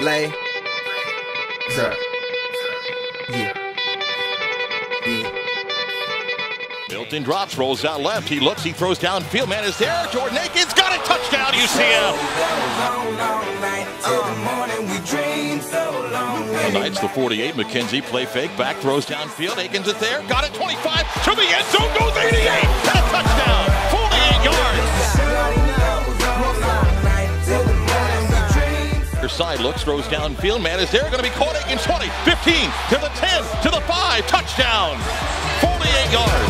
Lay. Sir. Yeah. Yeah. Milton drops, rolls out left. He looks, he throws downfield. Man is there. Jordan Akins got it. Touchdown, UCF. The Knights, the 48. McKenzie play fake. Back throws downfield. Akins is there. Got it. 25 to the end zone. Goes Side looks, throws downfield. Man is there. Going to be caught. Akins 20, 15 to the 10 to the 5. Touchdown. 48 yards.